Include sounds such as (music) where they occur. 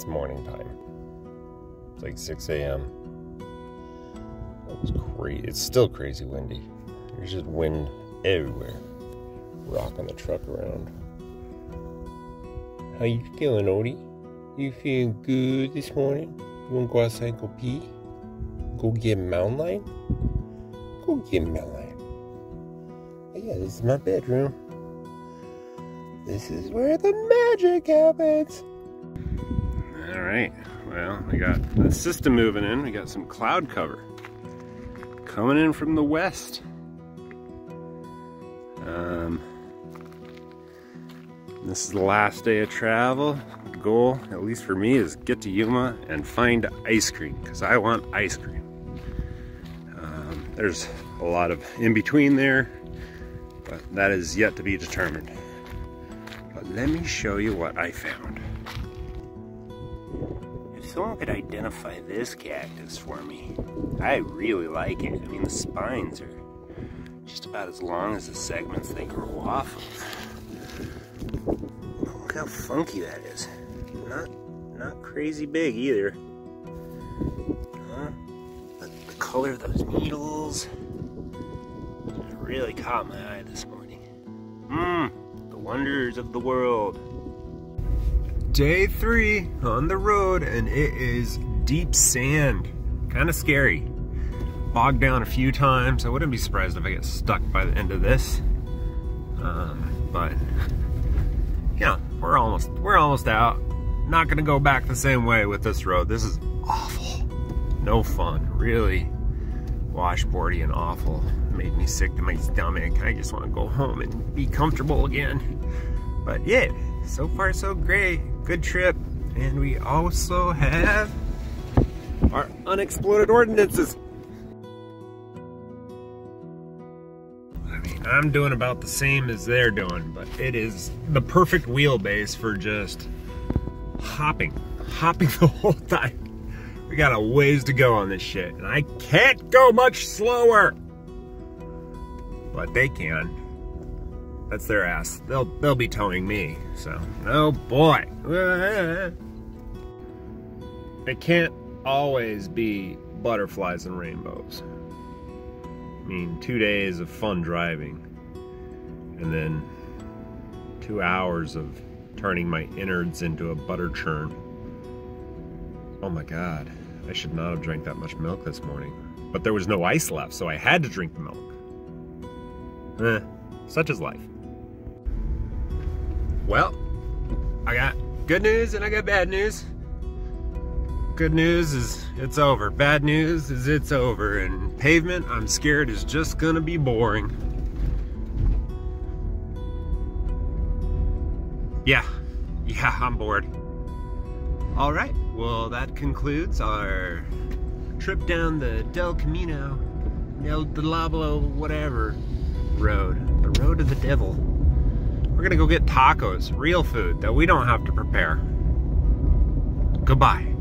it's morning time. It's like 6 a.m. It was crazy. It's still crazy windy. There's just wind everywhere, rocking the truck around. How you feeling, Odie? You feeling good this morning? You want to go outside and go pee? Go get mountain lion? Go get mountain lion. Oh, yeah, this is my bedroom. This is where the magic happens. All right. Well, we got the system moving in. We got some cloud cover coming in from the west. Um, this is the last day of travel. The goal, at least for me, is get to Yuma and find ice cream because I want ice cream. Um, there's a lot of in between there, but that is yet to be determined. But let me show you what I found. Someone could identify this cactus for me, I really like it. I mean, the spines are just about as long as the segments they grow off of. Look how funky that is. Not, not crazy big either. Huh? But the color of those needles really caught my eye this morning. Mmm, the wonders of the world. Day three on the road, and it is deep sand. Kind of scary bogged down a few times. I wouldn't be surprised if I get stuck by the end of this. Um, but (laughs) yeah, we're almost we're almost out. Not gonna go back the same way with this road. This is awful. No fun. Really washboardy and awful. Made me sick to my stomach. I just want to go home and be comfortable again. But yeah, so far so great. Good trip. And we also have our unexploded ordinances. I mean, I'm doing about the same as they're doing, but it is the perfect wheelbase for just hopping, hopping (laughs) the whole time. We got a ways to go on this shit, and I can't go much slower. But they can. That's their ass. They'll they'll be towing me. So, oh boy. It can't always be butterflies and rainbows I mean, two days of fun driving, and then two hours of turning my innards into a butter churn. Oh my god, I should not have drank that much milk this morning. But there was no ice left, so I had to drink the milk. Eh, such is life. Well, I got good news and I got bad news. Good news is it's over. Bad news is it's over. And pavement, I'm scared, is just gonna be boring. Yeah, yeah, I'm bored. All right, well, that concludes our trip down the Del Camino, El Diablo, whatever road, the road of the devil. We're gonna go get tacos, real food that we don't have to prepare. Goodbye.